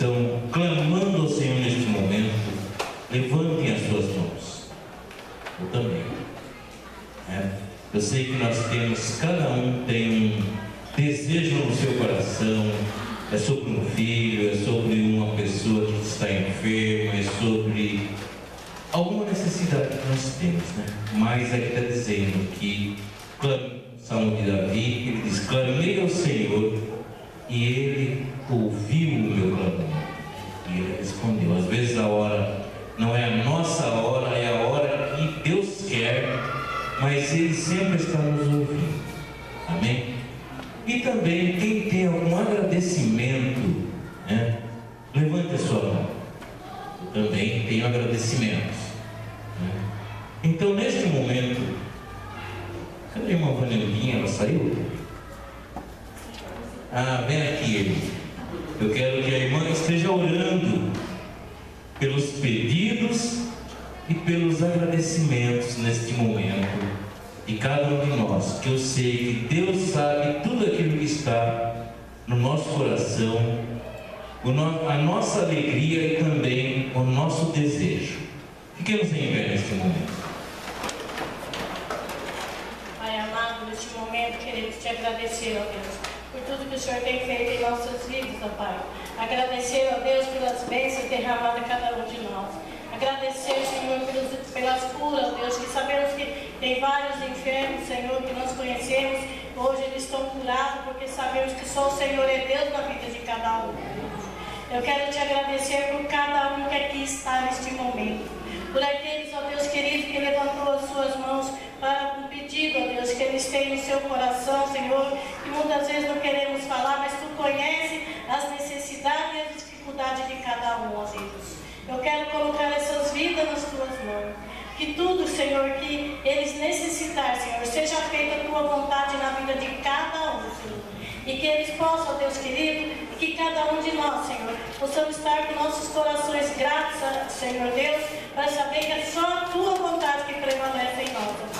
estão clamando ao Senhor neste momento, levantem as suas mãos. Eu também. É. Eu sei que nós temos, cada um tem um desejo no seu coração, é sobre um filho, é sobre uma pessoa que está enferma, é sobre alguma necessidade que nós temos, né? Mas aqui está dizendo que, Salmo de Davi, ele diz, clamei ao Senhor e ele ouviu o meu clamor. E ele respondeu. Às vezes a hora não é a nossa hora, é a hora que Deus quer, mas ele sempre está nos ouvindo. Amém? E também quem tem algum agradecimento, né? levante a sua mão. Eu também tenho agradecimentos. Né? Então neste momento, cadê uma Vanelinha? Ela saiu? Ah, vem aqui. Eu quero que a irmã esteja orando pelos pedidos e pelos agradecimentos neste momento de cada um de nós, que eu sei que Deus sabe tudo aquilo que está no nosso coração, a nossa alegria e também o nosso desejo. Fiquemos em pé neste momento. Pai amado, neste momento queremos te agradecer, ó Deus por tudo que o Senhor tem feito em nossas vidas, ó Pai. Agradecer, ó Deus, pelas bênçãos derramadas a cada um de nós. Agradecer, Senhor, pelas curas, Deus, que sabemos que tem vários enfermos, Senhor, que nós conhecemos. Hoje eles estão curados porque sabemos que só o Senhor é Deus na vida de cada um. Eu quero te agradecer por cada um que aqui está neste momento por aqueles, ó Deus querido, que levantou as suas mãos para Têm no seu coração, Senhor, que muitas vezes não queremos falar, mas Tu conhece as necessidades e as dificuldades de cada um, ó Deus. Eu quero colocar essas vidas nas Tuas mãos. Que tudo, Senhor, que eles necessitarem, Senhor, seja feita a Tua vontade na vida de cada um, Senhor. E que eles possam, Deus querido, que cada um de nós, Senhor, possamos estar com nossos corações gratos, Senhor Deus, para saber que é só a tua vontade que prevalece em nós.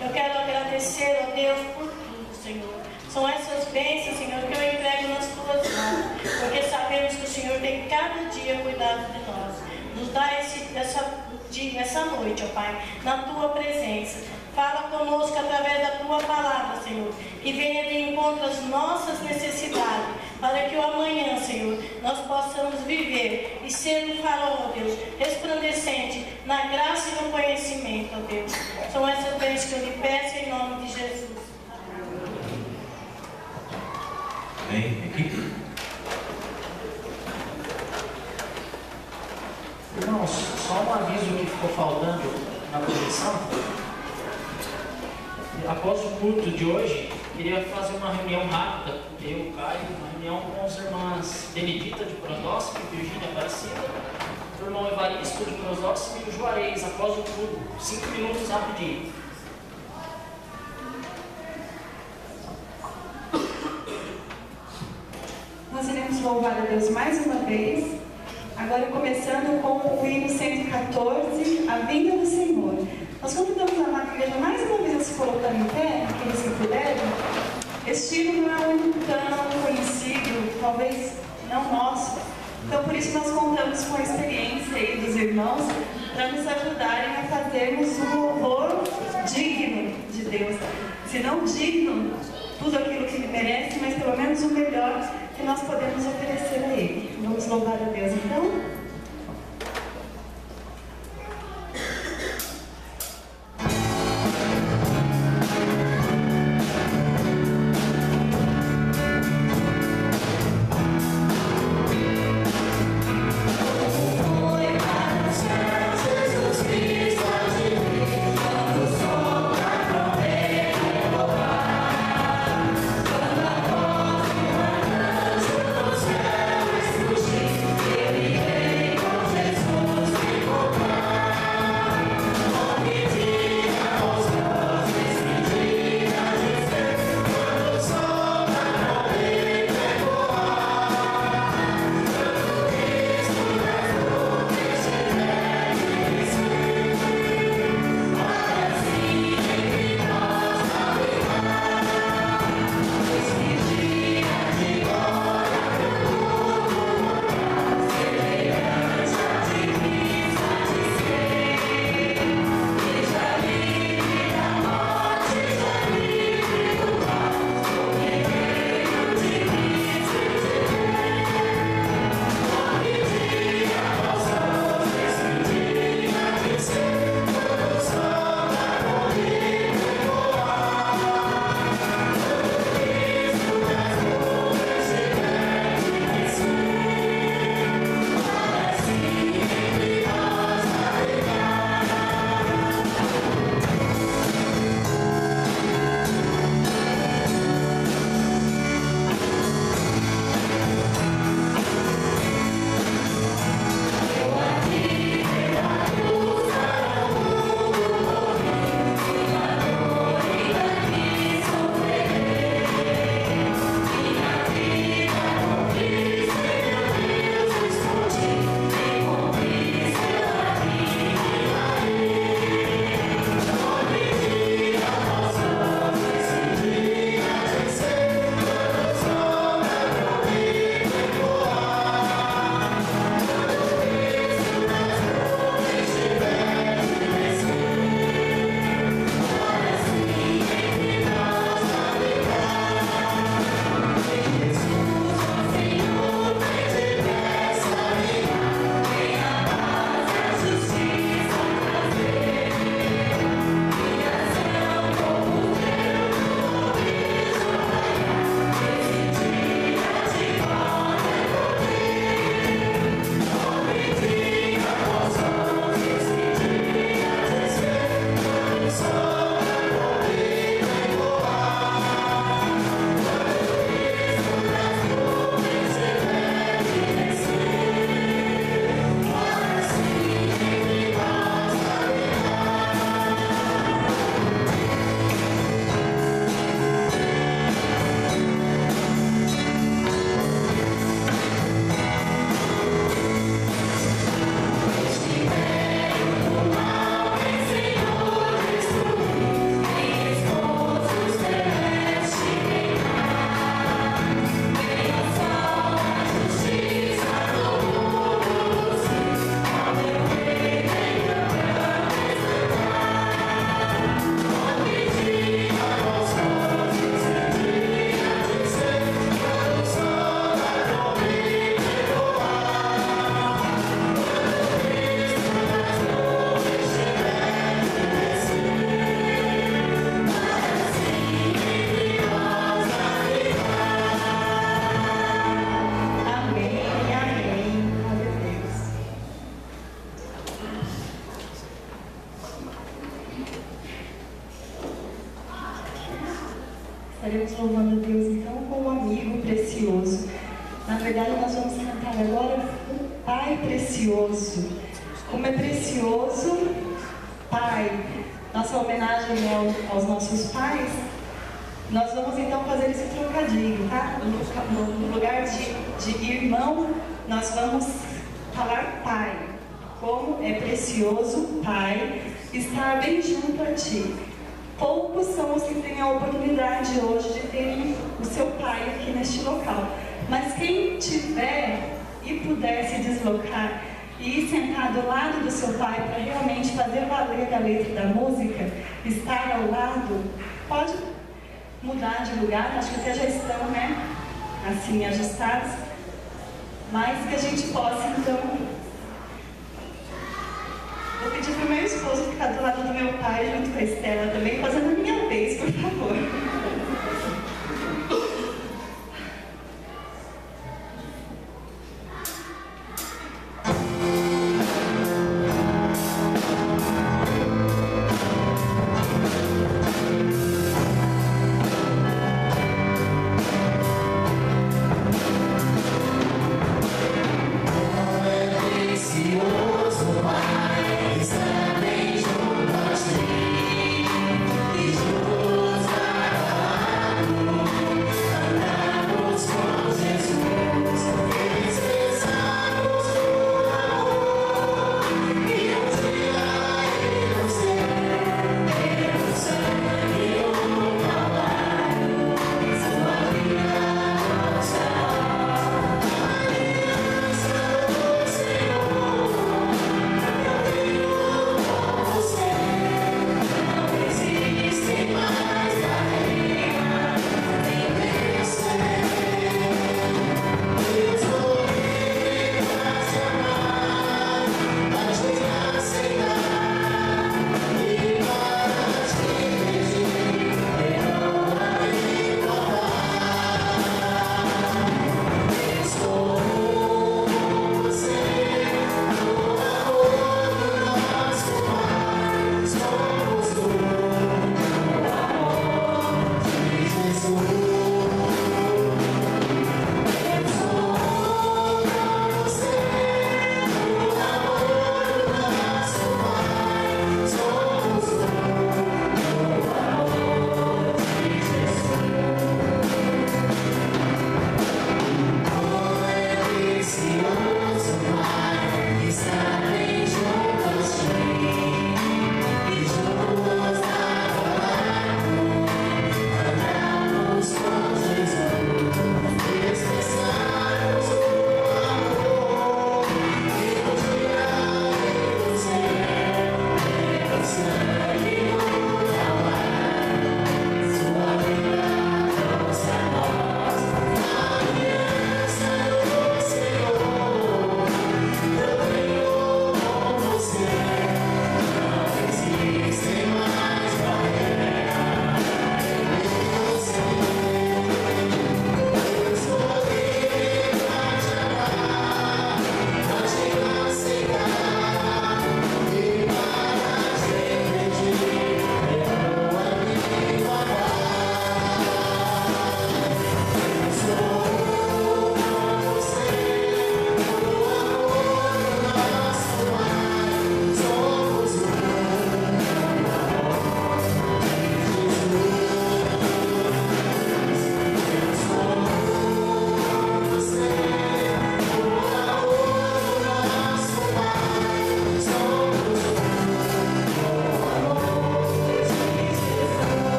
Eu quero agradecer, ó Deus, por tudo, Senhor. São essas bênçãos, Senhor, que eu entrego nas tuas mãos, porque sabemos que o Senhor tem cada dia cuidado de nós. Nos dá esse, essa dia, noite, ó Pai, na tua presença. Fala conosco através da tua palavra, Senhor, que venha de encontro às nossas necessidades, para que o amanhã, Senhor, nós possamos viver e ser um farol, ó Deus, resplandecente na graça e no conhecimento, ó Deus. São essas bênçãos que eu lhe peço em nome de Jesus. Amém. Aqui. Irmãos, só um aviso que ficou faltando na comissão. Após o culto de hoje, queria fazer uma reunião rápida, eu, Caio, uma reunião com as irmãs Benedita de Prosóximo, Virgínia Aparecida, o irmão Evaristo de Prosóximo e o Juarez, após o culto. Cinco minutos rapidinho. Nós iremos louvar a Deus mais uma vez, agora começando com o hino 114, A Vinda do Senhor. Nós convidamos a amada igreja mais uma vez a se colocar em pé, aqueles que puderem. Este hino não é um tão conhecido, talvez não nosso. Então, por isso, nós contamos com a experiência aí dos irmãos para nos ajudarem a fazermos um louvor digno de Deus. Se não digno, tudo aquilo que ele merece, mas pelo menos o melhor que nós podemos oferecer a Ele. Vamos louvar a Deus então? Estaremos louvando a Deus então com um amigo precioso. Na verdade, nós vamos cantar agora o Pai Precioso. Como é precioso, Pai. Nossa homenagem aos nossos pais. Nós vamos então fazer esse trocadilho, tá? No, lugar de, de irmão, nós vamos falar Pai. Como é precioso, Pai, estar bem junto a Ti. Poucos são os que têm a oportunidade hoje de terem o seu pai aqui neste local. Mas quem tiver e puder se deslocar e ir sentar do lado do seu pai para realmente fazer valer a letra da música, estar ao lado, pode mudar de lugar, acho que até já estão, né? Assim, ajustados. Mas que a gente possa, então, Vou pedir o meu esposo ficar do lado do meu pai, junto com a Estela também, fazendo a minha vez, por favor.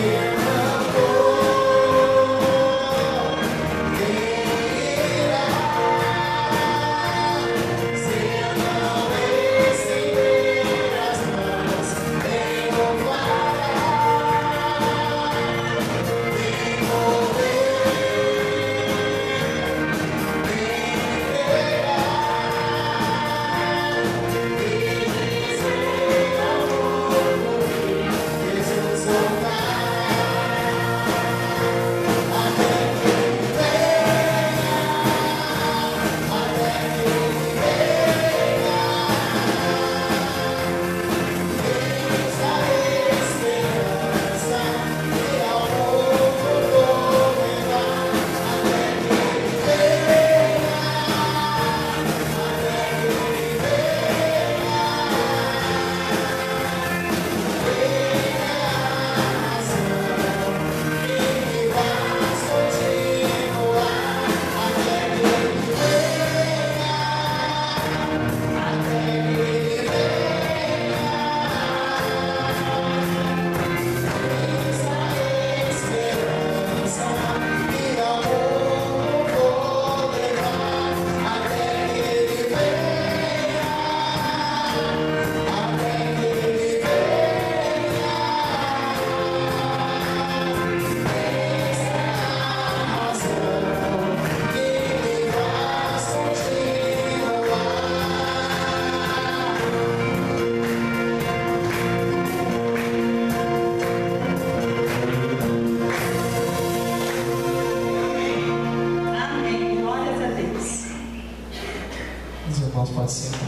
here. Irmãos podem sentar.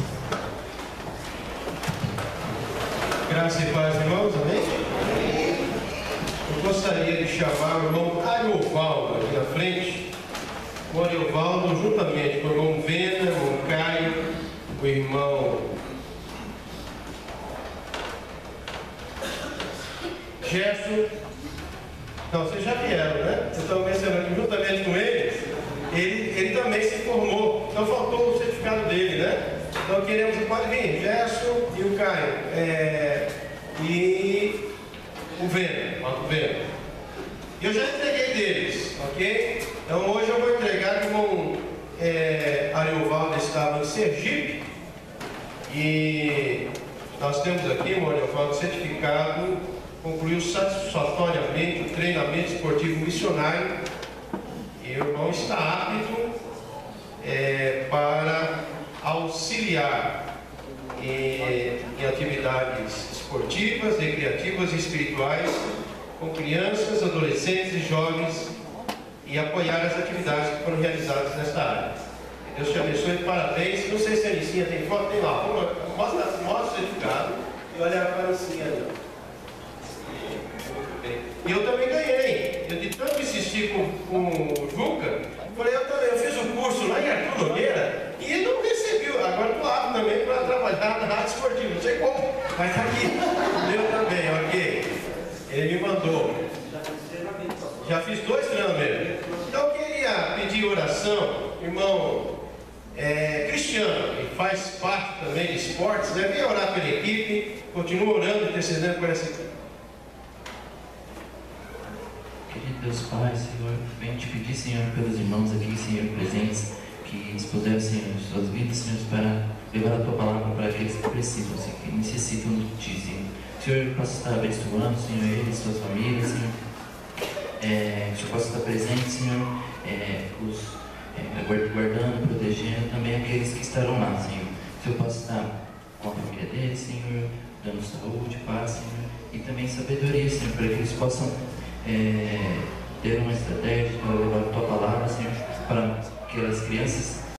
Graça e paz, irmãos, amém? Eu gostaria de chamar o irmão Ariovaldo aqui na frente. O Ariovaldo, juntamente com o irmão Vena, o irmão Caio, o irmão Gerson. Não, vocês já vieram, né? Vocês estão mencionando que juntamente com eles, ele, ele também se formou. Então faltou o certificado dele, Então queremos, pode vir, Gerson e o Caio. É, e o Vena, o Vena. Eu já entreguei deles, ok? Então hoje eu vou entregar com é, Ariovaldo estava em Sergipe e nós temos aqui, o Ariovaldo, certificado, concluiu satisfatoriamente o treinamento esportivo missionário e o irmão está apto é, para auxiliar em, em atividades esportivas, recreativas e espirituais com crianças, adolescentes e jovens e apoiar as atividades que foram realizadas nesta área. Deus te abençoe, parabéns. Não sei se a Alicinha tem foto, tem lá. Mostra, mostra o certificado e olha para a Alicinha ali. E eu também ganhei. Eu de tanto insistir com, com o Juca, falei, eu também, eu fiz um curso lá em Arthur Nogueira recebeu. Agora estou apto também para trabalhar na rádio esportiva. Não sei como, mas está aqui. Eu também, ok. Ele me mandou. Já fiz dois treinamentos. Então eu queria pedir oração, irmão é, Cristiano, que faz parte também de esportes, né? orar pela equipe, continua orando, intercedendo por essa equipe. Querido Deus Pai, Senhor, venho te pedir, Senhor, pelos irmãos aqui, Senhor, presentes, que expuseram, Senhor, suas vidas, Senhor, para levar a tua palavra para aqueles que precisam, Senhor, que necessitam de ti, Senhor. Senhor, possa estar abençoando, Senhor, eles, suas famílias, Senhor. É, que o Senhor possa estar presente, Senhor, é, os, é, guardando, protegendo também aqueles que estarão lá, Senhor. Que Senhor possa estar com a família deles, Senhor, dando saúde, paz, Senhor, e também sabedoria, Senhor, para que eles possam é, ter uma estratégia para levar a tua palavra, Senhor, para que as crianças